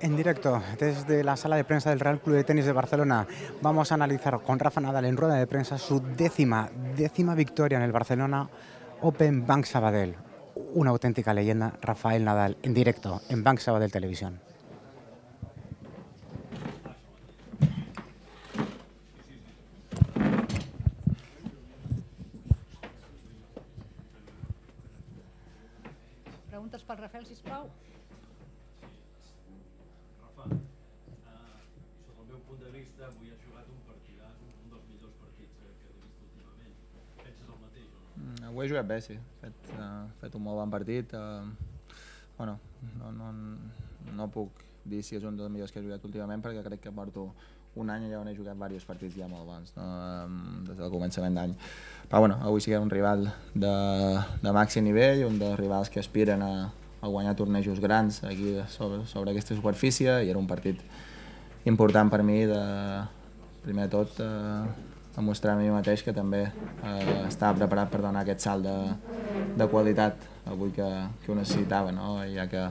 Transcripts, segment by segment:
En directo, desde la sala de prensa del Real Club de Tenis de Barcelona, vamos a analizar con Rafa Nadal en rueda de prensa su décima, décima victoria en el Barcelona Open Bank Sabadell. Una auténtica leyenda, Rafael Nadal, en directo, en Bank Sabadell Televisión. Preguntes pel Rafael, sisplau. De vista, avui has jugat un partidàs, un, dels millors partits que, he vist últimament. Penses el mateix o no? Mm, Avui he jugat bé, sí. He fet, uh, fet un molt bon partit. Uh, bueno, no, no, no puc dir si és un dels millors que he jugat últimament perquè crec que porto un any allà on he jugat diversos partits ja molt bons, no? des del començament d'any. Però bueno, avui sí que un rival de, de màxim nivell, un dels rivals que aspiren a, a guanyar tornejos grans aquí sobre, sobre aquesta superfície i era un partit important per mi de, primer de tot, eh, demostrar a mi mateix que també eh, estava preparat per donar aquest salt de, de qualitat avui que, que ho necessitava, no? ja que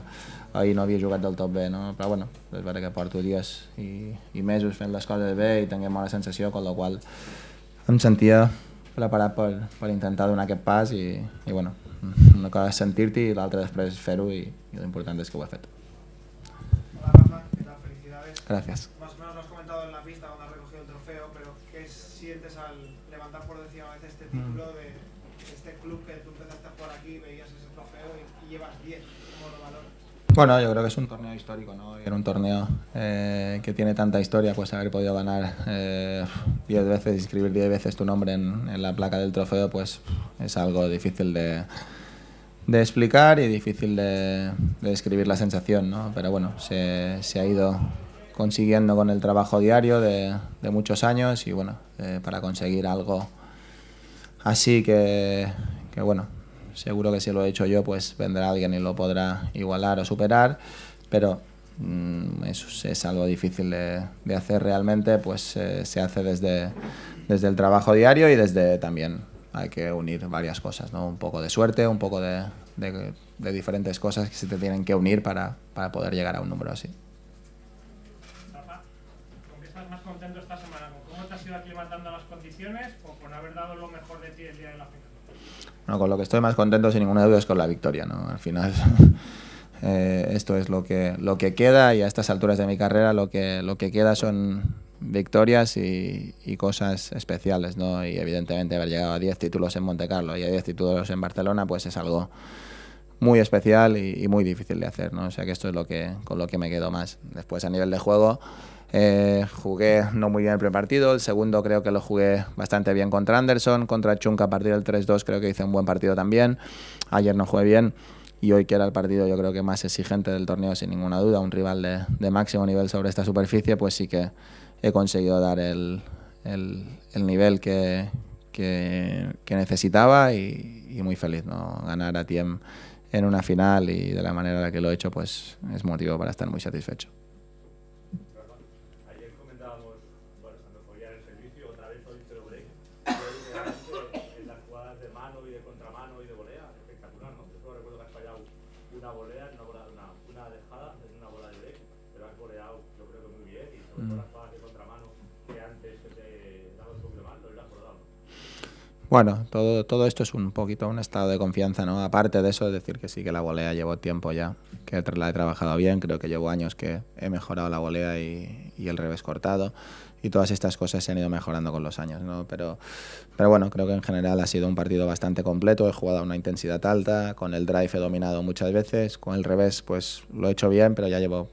ahir no havia jugat del tot bé, no? però bueno, és veritat que porto dies i, i mesos fent les coses bé i tinguem bona sensació, amb la qual em sentia preparat per, per intentar donar aquest pas i, i bueno, una cosa és sentir-t'hi i l'altra després fer-ho i, i l'important és que ho he fet. Gràcies. Más o menos lo has comentado en la pista cuando has recogido el trofeo, pero ¿qué sientes al levantar por décima vez este título de este club que tú empezaste a jugar aquí, veías ese trofeo y, y llevas 10? ¿Cómo lo valoras? Bueno, yo creo que es un torneo histórico, ¿no? Y en un torneo eh, que tiene tanta historia, pues haber podido ganar 10 eh, veces, escribir 10 veces tu nombre en, en, la placa del trofeo, pues es algo difícil de, de explicar y difícil de, de, describir la sensación, ¿no? Pero bueno, se, se, ha ido consiguiendo con el trabajo diario de, muchos años y bueno, eh, para conseguir algo así que, que bueno, seguro que si lo he hecho yo, pues vendrá alguien y lo podrá igualar o superar, pero mmm, es algo difícil de, de hacer realmente, pues eh, se hace desde, desde el trabajo diario y desde también hay que unir varias cosas, ¿no? Un poco de suerte, un poco de, de, de diferentes cosas que se te tienen que unir para, para, poder llegar a un número así. Contento esta semana? ¿Con cómo te has ido aclimatando las condiciones o con haber dado lo mejor de ti el día de la final? Bueno, con lo que estoy más contento, sin ninguna duda, es con la victoria. ¿no? Al final, eh, esto es lo que, lo que queda y a estas alturas de mi carrera lo que, lo que queda son victorias y, y cosas especiales. ¿no? Y evidentemente haber llegado a 10 títulos en Monte Carlo y a 10 títulos en Barcelona, pues es algo muy especial y, y, muy difícil de hacer. ¿no? O sea que esto es lo que, con lo que me quedo más. Después, a nivel de juego, eh, jugué no muy bien el primer partido, el segundo creo que lo jugué bastante bien contra Anderson, contra Chunk a partir del 3-2 creo que hice un buen partido también, ayer no jugué bien y hoy que era el partido yo creo que más exigente del torneo sin ninguna duda, un rival de, máximo nivel sobre esta superficie, pues sí que he conseguido dar el, el, el nivel que, que, necesitaba y, y, muy feliz, ¿no? ganar a Tiem en una final y de la manera en la que lo he hecho pues es motivo para estar muy satisfecho. Bueno, todo, todo esto es un poquito un estado de confianza, ¿no? Aparte de eso, decir que sí que la volea llevo tiempo ya, que la he trabajado bien, creo que llevo años que he mejorado la volea y, y, el revés cortado y todas estas cosas se han ido mejorando con los años, ¿no? Pero, pero bueno, creo que en general ha sido un partido bastante completo, he jugado a una intensidad alta, con el drive he dominado muchas veces, con el revés pues lo he hecho bien, pero ya llevo,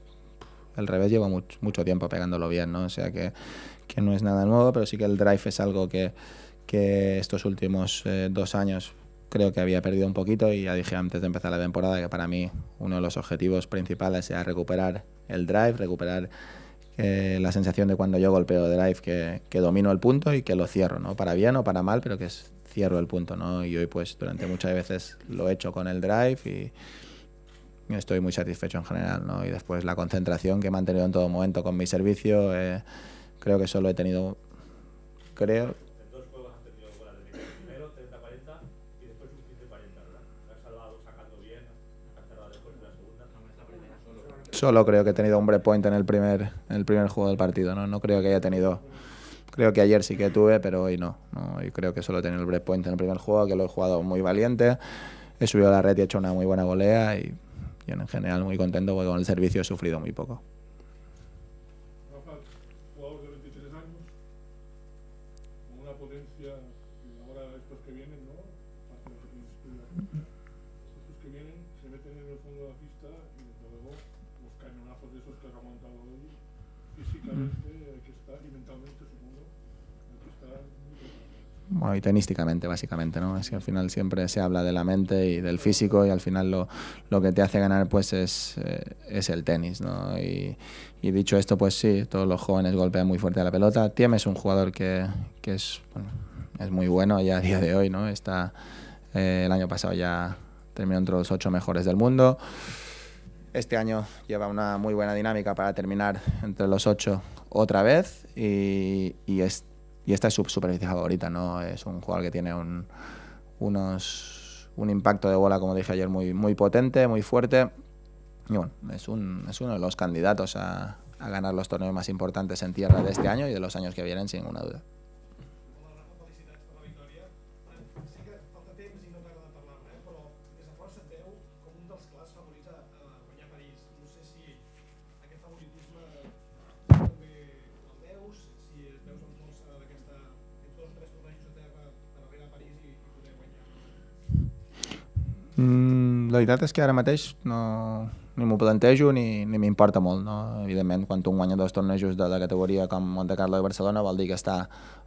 el revés llevo mucho, tiempo pegándolo bien, ¿no? O sea que, que no es nada nuevo, pero sí que el drive es algo que que estos últimos eh, dos años creo que había perdido un poquito y ya dije antes de empezar la temporada que para mí uno de los objetivos principales era recuperar el drive, recuperar eh, la sensación de cuando yo golpeo drive que, que, domino el punto y que lo cierro, ¿no? Para bien o para mal, pero que es, cierro el punto, ¿no? Y hoy pues durante muchas veces lo he hecho con el drive y estoy muy satisfecho en general, ¿no? Y después la concentración que he mantenido en todo momento con mi servicio, eh, creo que solo he tenido, creo, solo creo que he tenido un breakpoint en el primer, en el primer juego del partido, ¿no? No creo que haya tenido... Creo que ayer sí que tuve, pero hoy no. ¿no? Y creo que solo he tenido el breakpoint en el primer juego, que lo he jugado muy valiente. He subido a la red y he hecho una muy buena golea y, y en general muy contento porque con el servicio he sufrido muy poco. Rafa, jugador de 23 años, con una potencia ahora estos que vienen, ¿no? Estos que vienen se meten en el fondo de la pista y desde luego los cañonazos de esos que has aguantado hoy, físicamente hay que estar y mentalmente supongo, hay que estar. Bueno, y tenísticamente, básicamente, ¿no? Que al final siempre se habla de la mente y del físico y al final lo, lo que te hace ganar pues es, eh, es el tenis, ¿no? Y, y dicho esto, pues sí, todos los jóvenes golpean muy fuerte a la pelota. Tiem es un jugador que, que es, bueno, es muy bueno ya a día de hoy, ¿no? Está, eh, el año pasado ya terminó entre los ocho mejores del mundo. Este año lleva una muy buena dinámica para terminar entre los ocho otra vez y, y es y esta es su superficie favorita, ¿no? Es un jugador que tiene un, unos, un impacto de bola, como dije ayer, muy, muy potente, muy fuerte. Y bueno, es, un, es uno de los candidatos a, a ganar los torneos más importantes en tierra de este año y de los años que vienen, sin ninguna duda. Veritat és que ara mateix no, ni m'ho plantejo ni, ni m'importa molt. No? Evidentment, quan un guanya dos tornejos de la categoria com Monte Carlo i Barcelona vol dir que està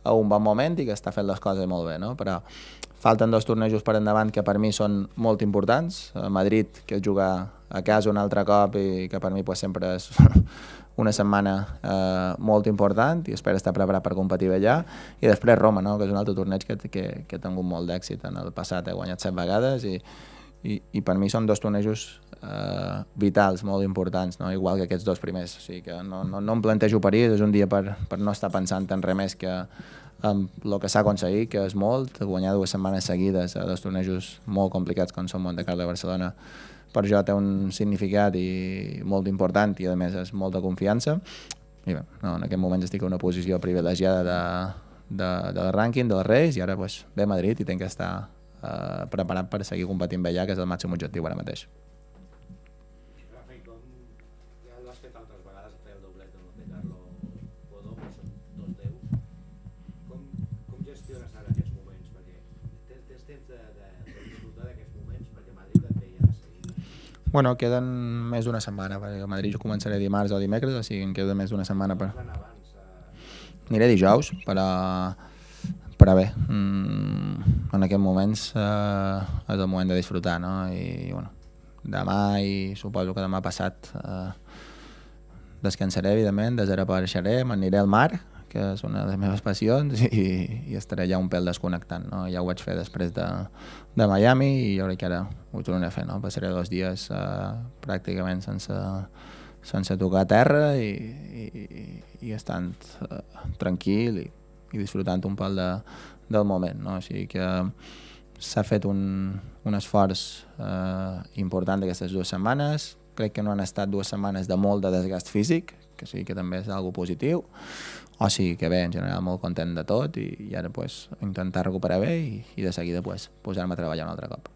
a un bon moment i que està fent les coses molt bé. No? Però falten dos tornejos per endavant que per mi són molt importants. A Madrid, que és jugar a casa un altre cop i que per mi pues, sempre és una setmana eh, molt important i espero estar preparat per competir allà. I després Roma, no? que és un altre torneig que, que, que he tingut molt d'èxit en el passat. He guanyat set vegades i, i, i per mi són dos tornejos eh, vitals, molt importants, no? igual que aquests dos primers. O sigui que no, no, no em plantejo París, és un dia per, per no estar pensant en res més que en el que s'ha aconseguit, que és molt, guanyar dues setmanes seguides a dos tornejos molt complicats com són Monte Carlo i Barcelona, per jo té un significat i molt important i a més és molta confiança. I bé, no, en aquest moment estic en una posició privilegiada de, de, del rànquing, dels Reis, i ara pues, ve a Madrid i tinc que estar eh, preparat per seguir competint bé allà, que és el màxim objectiu ara mateix. Rafa, i com ja l'has fet altres vegades, fer el doblet de Monte Carlo Bodó, però són dos déus. Com, com gestiones ara aquests moments? Perquè tens, tens temps de, de, de disfrutar d'aquests moments, perquè Madrid et veia de seguida. Bueno, queden més d'una setmana, perquè a Madrid jo començaré dimarts o dimecres, o sigui, em queda més d'una setmana per... Parlant abans, eh, Aniré dijous, però, però bé, mm, en aquests moments eh, és el moment de disfrutar, no? I, bueno, demà i suposo que demà passat eh, descansaré, evidentment, desapareixeré, m'aniré al mar, que és una de les meves passions, i, i estaré ja un pèl desconnectant, no? Ja ho vaig fer després de, de Miami i jo crec que ara ho tornaré a fer, no? Passaré dos dies eh, pràcticament sense, sense tocar terra i, i, i estant eh, tranquil i, i disfrutant un pèl de, del moment, no? O sigui que s'ha fet un, un esforç eh, important aquestes dues setmanes, crec que no han estat dues setmanes de molt de desgast físic, que sí que també és algo positiu, o sigui que bé, en general molt content de tot i, i ara pues, intentar recuperar bé i, i de seguida pues, posar-me a treballar un altre cop.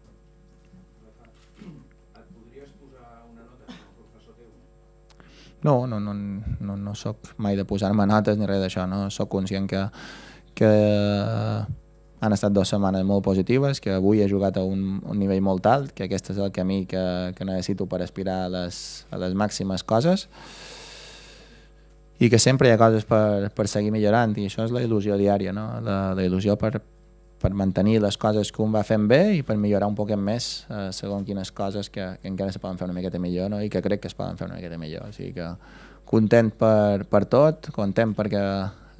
No, no, no, no, no sóc mai de posar-me notes ni res d'això, no? Sóc conscient que, que han estat dues setmanes molt positives, que avui he jugat a un, un nivell molt alt, que aquest és el camí que, que necessito per aspirar a les, a les màximes coses i que sempre hi ha coses per, per seguir millorant i això és la il·lusió diària, no? la, la il·lusió per, per mantenir les coses que un va fent bé i per millorar un poquet més eh, segons quines coses que, que encara se poden fer una miqueta millor no? i que crec que es poden fer una miqueta millor. O sigui que content per, per tot, content perquè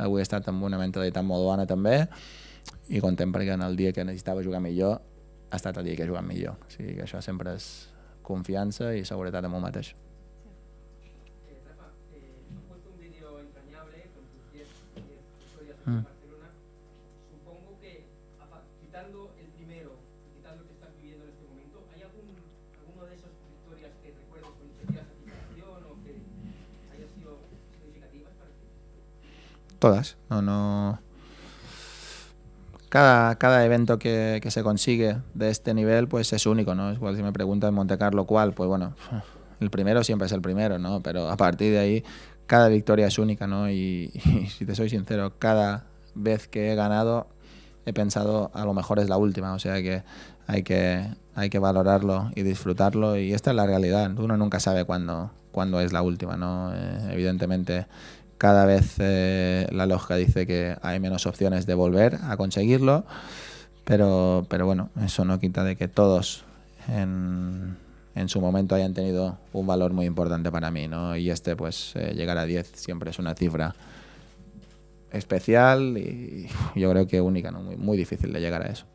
avui he estat amb una mentalitat molt bona també i content perquè en el dia que necessitava jugar millor ha estat el dia que he jugat millor. O sigui que això sempre és confiança i seguretat en un mateix. Eh, Rafa, todas. No, no. Cada, cada evento que, que, se consigue de este nivel pues es único, ¿no? Igual si me preguntan en Monte Carlo cuál, pues bueno, el primero siempre es el primero, ¿no? Pero a partir de ahí cada victoria es única, ¿no? Y, y si te soy sincero, cada vez que he ganado he pensado a lo mejor es la última, o sea que hay que, hay que valorarlo y disfrutarlo y esta es la realidad, uno nunca sabe cuándo, cuándo es la última, ¿no? Eh, evidentemente cada vez eh, la lógica dice que hay menos opciones de volver a conseguirlo, pero, pero bueno, eso no quita de que todos en, en su momento hayan tenido un valor muy importante para mí, ¿no? Y este, pues, eh, llegar a 10 siempre es una cifra especial y yo creo que única, ¿no? Muy, muy difícil de llegar a eso.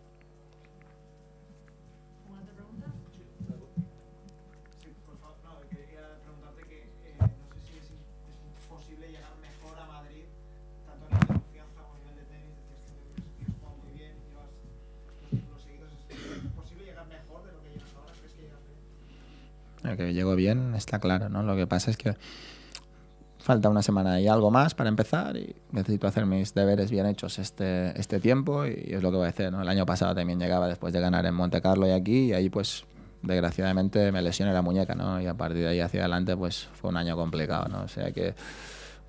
Que llego bien está claro, ¿no? Lo que pasa es que falta una semana y algo más para empezar y necesito hacer mis deberes bien hechos este, este tiempo y es lo que voy a hacer. ¿no? El año pasado también llegaba después de ganar en Monte Carlo y aquí y ahí pues desgraciadamente me lesioné la muñeca ¿no? y a partir de ahí hacia adelante pues fue un año complicado. ¿no? O sea que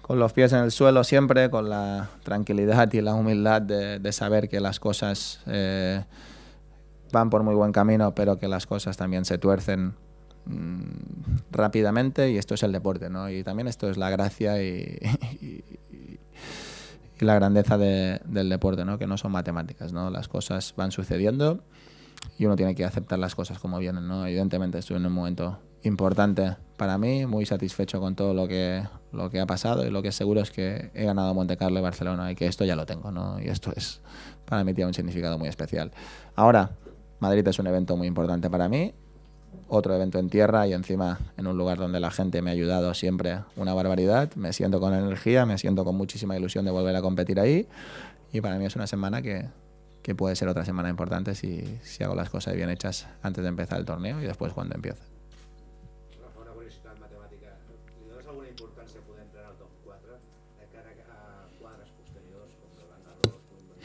con los pies en el suelo siempre, con la tranquilidad y la humildad de, de saber que las cosas eh, van por muy buen camino pero que las cosas también se tuercen mm, rápidamente y esto es el deporte, ¿no? Y también esto es la gracia y, la grandeza de, del deporte, ¿no? Que no son matemáticas, ¿no? Las cosas van sucediendo y uno tiene que aceptar las cosas como vienen, ¿no? Evidentemente estoy en un momento importante para mí, muy satisfecho con todo lo que, lo que ha pasado y lo que seguro es que he ganado Monte Carlo y Barcelona y que esto ya lo tengo, ¿no? Y esto es, para mí tiene un significado muy especial. Ahora, Madrid es un evento muy importante para mí otro evento en tierra y encima en un lugar donde la gente me ha ayudado siempre una barbaridad. Me siento con energía, me siento con muchísima ilusión de volver a competir ahí y para mí es una semana que, que puede ser otra semana importante si, si, hago las cosas bien hechas antes de empezar el torneo y después cuando empiece. Rafa, una curiositat matemàtica. Li dones alguna importància a poder entrar al top 4 de cara a quadres posteriors com Roland Garros, Wimbledon?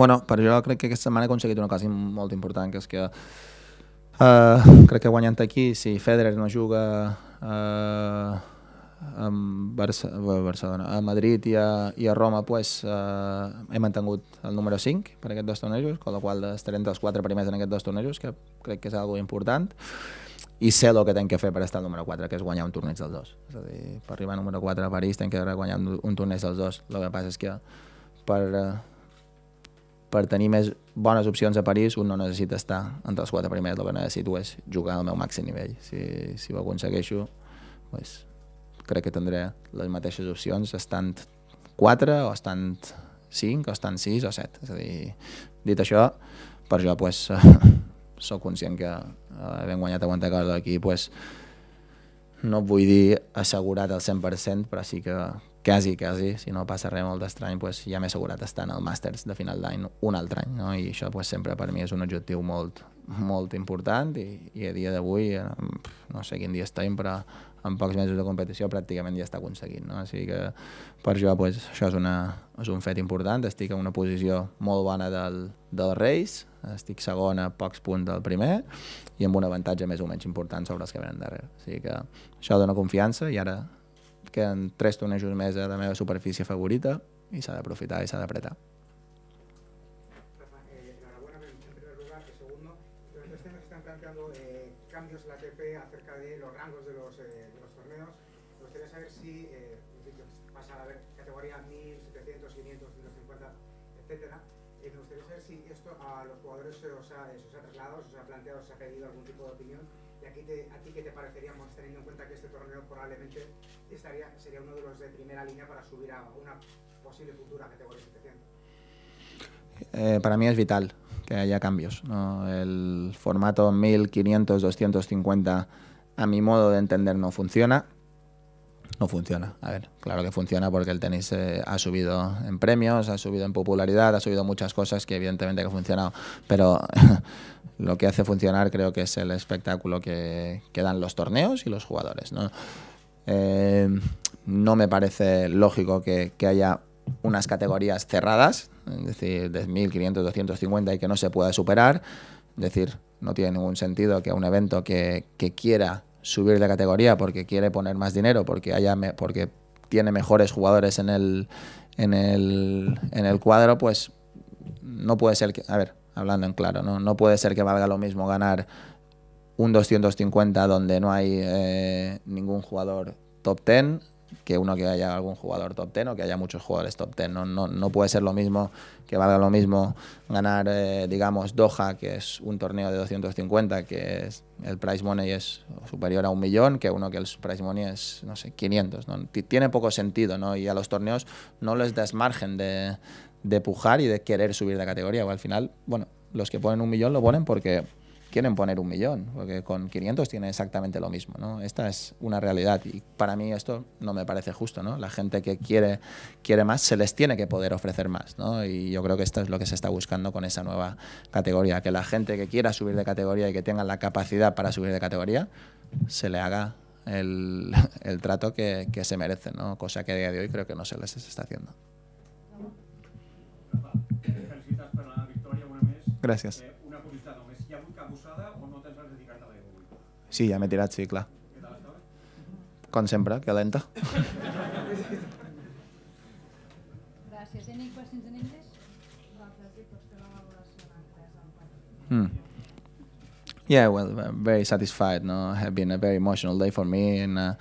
Bueno, per jo crec que aquesta setmana he aconseguit una cosa molt important, que és que Uh, crec que guanyant aquí, si Federer no juga uh, a, Barça Barcelona, a Madrid i a, i a Roma, pues, uh, he mantingut el número 5 per aquests dos tornejos, amb la qual estaré entre els quatre primers en aquests dos tornejos, que crec que és algo important, i sé el que tenc que fer per estar al número 4, que és guanyar un torneig dels dos. És a dir, per arribar al número 4 a París tenc que guanyar un torneig dels dos. El que passa és que per, per tenir més bones opcions a París, un no necessita estar entre els quatre primers, el que necessito és jugar al meu màxim nivell. Si, si ho aconsegueixo, pues, crec que tindré les mateixes opcions estant 4 o estant 5 o estant 6 o 7. És a dir, dit això, per jo pues, sóc conscient que eh, havent guanyat a Monte Carlo aquí pues, no vull dir assegurat al 100%, però sí que quasi, quasi, si no passa res molt estrany, pues, ja m'he assegurat estar en el Màsters de final d'any un altre any, no? i això pues, sempre per mi és un objectiu molt, molt important i, i a dia d'avui, no sé quin dia estem, però en pocs mesos de competició pràcticament ja està aconseguit. No? Així que per jo pues, això és, una, és un fet important, estic en una posició molt bona del, del Reis, estic segon a pocs punts del primer i amb un avantatge més o menys important sobre els que venen darrere. Així que això dona confiança i ara queden tres tornejos més a la meva superfície favorita i s'ha eh, eh, eh, si eh, pasar a ver categoría 1700, 500, 150, etcétera. Eh, me gustaría saber si esto a los jugadores ha, se os ha trasladado, ha planteado, ha pedido algún tipo de opinión. Y aquí te, a ti qué te parecería, más teniendo en cuenta que este torneo probablemente estaría, sería uno de los de primera línea para subir a una posible futura categoría 700. Eh, para mí es vital que haya cambios. El formato 1500, 250, a mi modo de entender, no funciona. No funciona. A ver, claro que funciona porque el tenis eh, ha subido en premios, ha subido en popularidad, ha subido muchas cosas que evidentemente que ha funcionado. Pero lo que hace funcionar creo que es el espectáculo que, dan los torneos y los jugadores. ¿no? Eh, no me parece lógico que, haya unas categorías cerradas, es decir, de 1.500, 250 y que no se pueda superar. Es decir, no tiene ningún sentido que un evento que quiera subir de categoría porque quiere poner más dinero, porque, haya me- porque tiene mejores jugadores en el, en, el, en el cuadro, pues no puede ser que, a ver, hablando en claro, no, no puede ser que valga lo mismo ganar un 250 donde no hay eh, ningún jugador top 10 que uno que haya algún jugador top 10 o que haya muchos jugadores top 10. No, no, no puede ser lo mismo que valga lo mismo ganar, eh, digamos, Doha, que es un torneo de 250, que es, el prize money es superior a un millón, que uno que el prize money es, no sé, 500. ¿no? Ti- Tiene poco sentido, ¿no? Y a los torneos no les das margen de, de pujar y de querer subir de categoría. O al final, bueno, los que ponen un millón lo ponen porque quieren poner un millón, porque con 500 tiene exactamente lo mismo, ¿no? Esta es una realidad y para mí esto no me parece justo, ¿no? La gente que quiere, quiere más se les tiene que poder ofrecer más, ¿no? Y yo creo que esto es lo que se está buscando con esa nueva categoría, que la gente que quiera subir de categoría y que tenga la capacidad para subir de categoría, se le haga el, el trato que, que se merece, ¿no? Cosa que a día de hoy creo que no se les está haciendo. Felicitats Sí, ja m'he tirat, sí, clar. Què tal estava? Com sempre, que lenta. Gràcies. Any questions in English? Hmm. Yeah, well, I'm very satisfied. No, have been a very emotional day for me, and uh,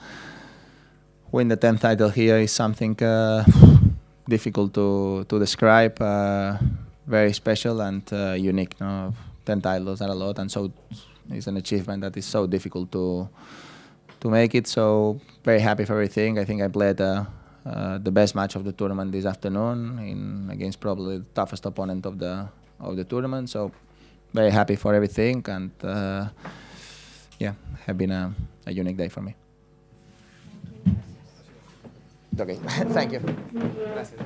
win the tenth title here is something uh, difficult to to describe. Uh, very special and uh, unique. No, ten titles are a lot, and so it's an achievement that is so difficult to to make it. So very happy for everything. I think I played uh, uh, the best match of the tournament this afternoon in against probably the toughest opponent of the of the tournament. So very happy for everything, and uh, yeah, have been a, a unique day for me. Okay, thank you. Gracias.